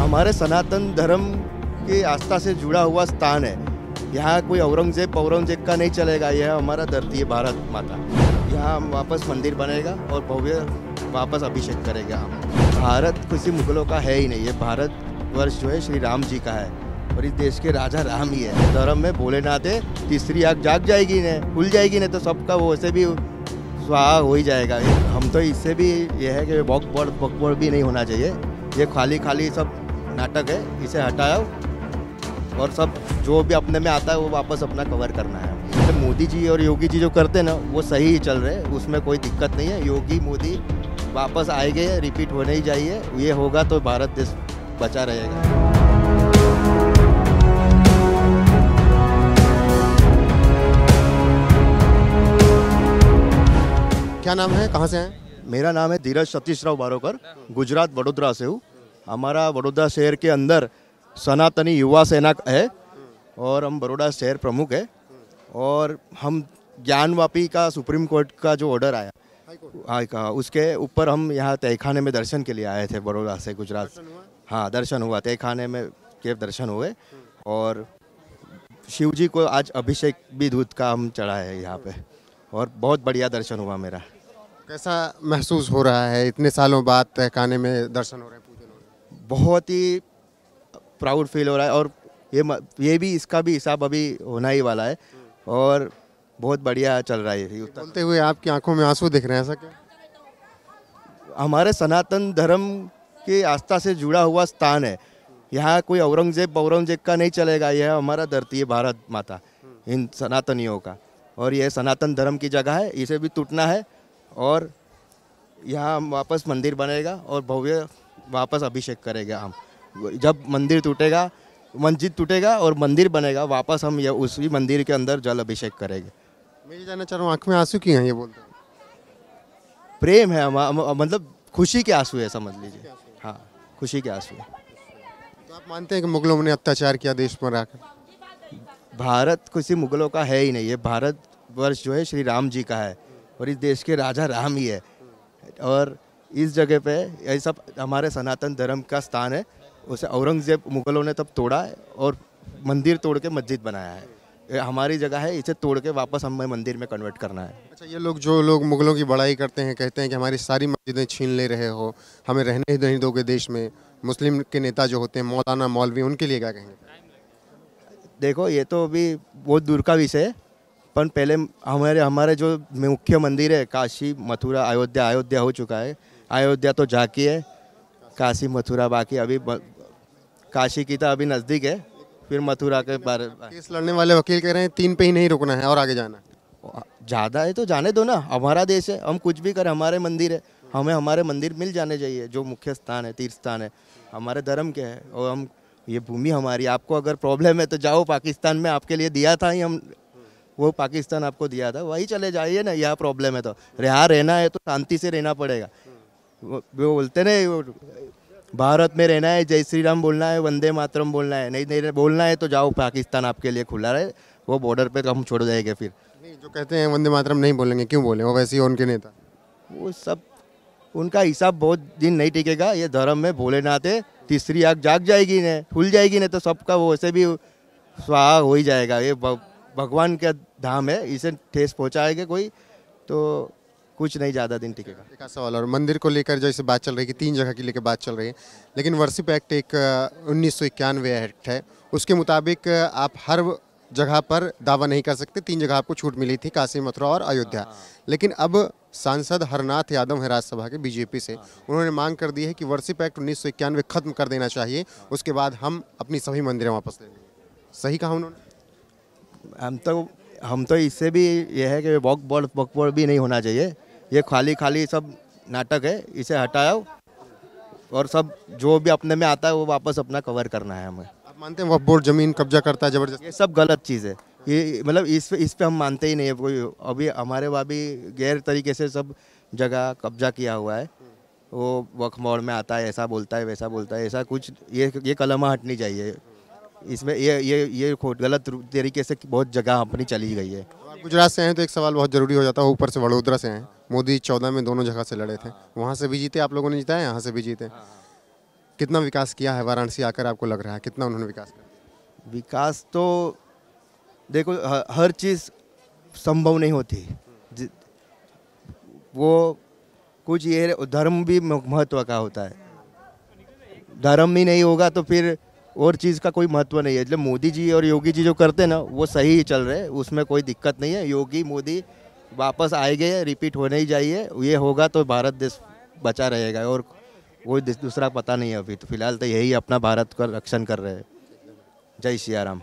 हमारे सनातन धर्म की आस्था से जुड़ा हुआ स्थान है। यहाँ कोई औरंगज़ेब औरंगज़ेब का नहीं चलेगा। यह हमारा धरती है भारत माता। यहाँ हम वापस मंदिर बनेगा और भव्य वापस अभिषेक करेगा हम। भारत किसी मुगलों का है ही नहीं। ये भारत वर्ष जो है श्री राम जी का है और इस देश के राजा राम ही है। धर्म में भोलेनाथ है, तीसरी आग जाग जाएगी ने खुल जाएगी नहीं तो सबका वैसे भी स्वाहा हो ही जाएगा। हम तो इससे भी ये है कि बॉक बॉड बकबोर्ड भी नहीं होना चाहिए। ये खाली खाली सब नाटक है, इसे हटाओ। और सब जो भी अपने में आता है, वो वापस अपना कवर करना है। तो मोदी जी और योगी जी जो करते हैं ना, वो सही ही चल रहे हैं, उसमें कोई दिक्कत नहीं है। योगी, मोदी वापस आएँगे रिपीट होने ही चाहिए। ये होगा तो भारत देश बचा रहेगा। क्या नाम है? कहाँ से हैं? मेरा नाम है धीरज सतीश राव बारोकर गुजरात वडोदरा से हूँ। हमारा वडोदरा शहर के अंदर सनातनी युवा सेना है और हम बड़ोड़ा शहर प्रमुख है और हम ज्ञानवापी का सुप्रीम कोर्ट का जो ऑर्डर आया हाँ कहा उसके ऊपर हम यहाँ तहखाने में दर्शन के लिए आए थे बड़ोड़ा से गुजरात हाँ दर्शन हुआ तहखाने में के दर्शन हुए और शिव जी को आज अभिषेक भी दूध का हम चढ़ाए है यहाँ पे। और बहुत बढ़िया दर्शन हुआ मेरा। कैसा महसूस हो रहा है? इतने सालों बाद तहखाने में दर्शन हो रहे हैं पूजन हो रहे हैं। बहुत ही प्राउड फील हो रहा है और ये ये भी इसका भी हिसाब अभी होना ही वाला है और बहुत बढ़िया चल रहा है बोलते हुए आपकी आँखों में आँसू दिख रहे हैं ऐसा क्या? हमारे सनातन धर्म की आस्था से जुड़ा हुआ स्थान है। यहाँ कोई औरंगज़ेब औरंगज़ेब का नहीं चलेगा यह हमारा धरती है भारत माता इन सनातनियों का। और यह सनातन धर्म की जगह है इसे भी टूटना है और यहाँ हम वापस मंदिर बनेगा और भव्य वापस अभिषेक करेगा हम। जब मंदिर टूटेगा मस्जिद टूटेगा और मंदिर बनेगा वापस हम ये उसी मंदिर के अंदर जल अभिषेक करेंगे। मैं ये जानना चाह रहा हूँ आँख में आँसू की हैं ये बोलते हैं? प्रेम है हम- मतलब खुशी के आँसू है समझ लीजिए। हाँ खुशी के आँसू है। तो आप मानते हैं कि मुगलों ने अत्याचार किया देश पर आकर? भारत किसी मुगलों का है ही नहीं ये भारत वर्ष जो है श्री राम जी का है और इस देश के राजा राम ही है। और इस जगह पे ये सब हमारे सनातन धर्म का स्थान है। उसे औरंगज़ेब मुगलों ने तब तोड़ा है और मंदिर तोड़ के मस्जिद बनाया है। हमारी जगह है इसे तोड़ के वापस हमें मंदिर में कन्वर्ट करना है। अच्छा ये लोग जो लोग मुगलों की बड़ाई करते हैं कहते हैं कि हमारी सारी मस्जिदें छीन ले रहे हो हमें रहने ही नहीं दोगे देश में। मुस्लिम के नेता जो होते हैं मौलाना मौलवी उनके लिए क्या कहेंगे? देखो ये तो अभी बहुत दूर का विषय है। पर पहले हमारे हमारे जो मुख्य मंदिर है काशी मथुरा अयोध्या अयोध्या हो चुका है। अयोध्या तो जाकी है काशी मथुरा बाकी अभी ब- काशी की तो अभी नज़दीक है फिर मथुरा के बारे केस लड़ने वाले वकील कह रहे हैं तीन पे ही नहीं रुकना है और आगे जाना ज़्यादा है तो जाने दो ना हमारा देश है हम कुछ भी करें हमारे मंदिर है हमें हमारे मंदिर मिल जाने चाहिए जो मुख्य स्थान है तीर्थ स्थान है हमारे धर्म के है और हम ये भूमि हमारी आपको अगर प्रॉब्लम है तो जाओ पाकिस्तान में आपके लिए दिया था ही हम वो पाकिस्तान आपको दिया था। वही चले जाइए ना यह प्रॉब्लम है तो। यहाँ रहना है तो शांति से रहना पड़ेगा। वो वो बोलते ना वो भारत में रहना है जय श्री राम बोलना है वंदे मातरम बोलना है। नहीं नहीं बोलना है तो जाओ पाकिस्तान आपके लिए खुला रहे। वो बॉर्डर पे हम छोड़ जाएँगे फिर। नहीं जो कहते हैं वंदे मातरम नहीं बोलेंगे क्यों बोले? वो वैसे ही उनके नेता। वो सब उनका हिसाब बहुत दिन नहीं टिकेगा। ये धर्म में भोलेनाथ नाते तीसरी आग जाग जाएगी ना खुल जाएगी ना तो सबका वैसे भी स्वाहा हो ही जाएगा। ये भगवान का धाम है इसे ठेस पहुँचाएगा कोई तो कुछ नहीं ज़्यादा दिन टिकेगा। एक सवाल और मंदिर को लेकर जैसे बात चल रही है कि तीन जगह की लेकर बात चल रही है लेकिन वर्षिप एक्ट एक उन्नीस सौ इक्यानवे एक्ट है। उसके मुताबिक आप हर जगह पर दावा नहीं कर सकते तीन जगह आपको छूट मिली थी काशी मथुरा और अयोध्या। लेकिन अब सांसद हरनाथ यादव है राज्यसभा के बीजेपी से। उन्होंने मांग कर दी है कि वर्षिप एक्ट उन्नीस सौ इक्यानवे खत्म कर देना चाहिए उसके बाद हम अपनी सभी मंदिरें वापस ले लेंगे। सही कहा उन्होंने? हम तो हम तो इससे भी ये है कि वॉक बॉल वॉक बॉल भी नहीं होना चाहिए। ये खाली खाली सब नाटक है इसे हटाओ और सब जो भी अपने में आता है वो वापस अपना कवर करना है हमें। आप मानते हैं वह बोर्ड ज़मीन कब्जा करता है ज़बरदस्त? ये सब गलत चीज़ है। ये मतलब इस पे इस पे हम मानते ही नहीं है कोई। अभी हमारे वहाँ भी गैर तरीके से सब जगह कब्जा किया हुआ है। वो वक्फ मोड़ में आता है ऐसा बोलता है वैसा बोलता है ऐसा कुछ ये ये कलमा हटनी चाहिए। इसमें ये ये ये गलत तरीके से बहुत जगह अपनी चली गई है। गुजरात से हैं तो एक सवाल बहुत ज़रूरी हो जाता है ऊपर से वडोदरा से हैं मोदी चौदह में दोनों जगह से लड़े थे। वहाँ से भी जीते आप लोगों ने जिताया? यहाँ से भी जीते। कितना विकास किया है वाराणसी आकर आपको लग रहा है? कितना उन्होंने विकास किया? विकास तो देखो हर चीज़ संभव नहीं होती। वो कुछ ये धर्म भी महत्व का होता है। धर्म ही नहीं होगा तो फिर और चीज़ का कोई महत्व नहीं है। मतलब मोदी जी और योगी जी जो करते हैं ना, वो सही ही चल रहे हैं, उसमें कोई दिक्कत नहीं है। योगी, मोदी वापस आए गए रिपीट होने ही जाइए। ये होगा तो भारत देश बचा रहेगा और कोई दूसरा पता नहीं है अभी तो। फ़िलहाल तो यही अपना भारत का रक्षण कर रहे हैं। जय सिया राम